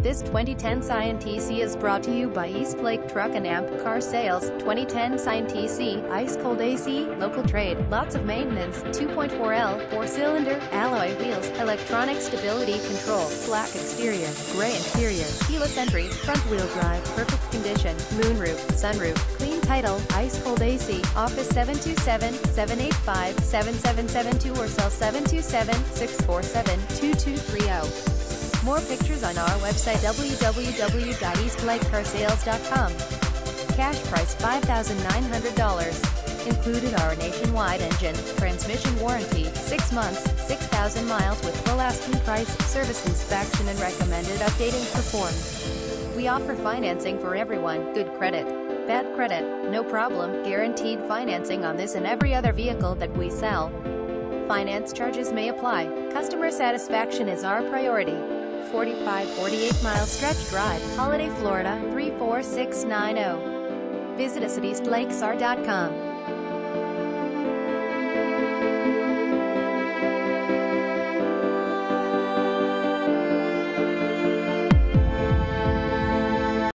This 2010 Scion TC is brought to you by East Lake Truck and Amp Car Sales. 2010 Scion TC, ice cold AC, local trade, lots of maintenance, 2.4L, 4-cylinder, alloy wheels, electronic stability control, black exterior, gray interior, keyless entry, front wheel drive, perfect condition, moonroof, sunroof, clean title, ice cold AC, office 727-785-7772 or cell 727-647-2230. More pictures on our website www.eastlakecarsales.com. Cash price $5,900. Included a nationwide engine, transmission warranty, 6 months, 6,000 miles with full asking price, service inspection and recommended updating performed. We offer financing for everyone, good credit, bad credit, no problem, guaranteed financing on this and every other vehicle that we sell. Finance charges may apply. Customer satisfaction is our priority. 4548 Mile Stretch Drive, Holiday, Florida 34690. Visit us at eastlakecar.com.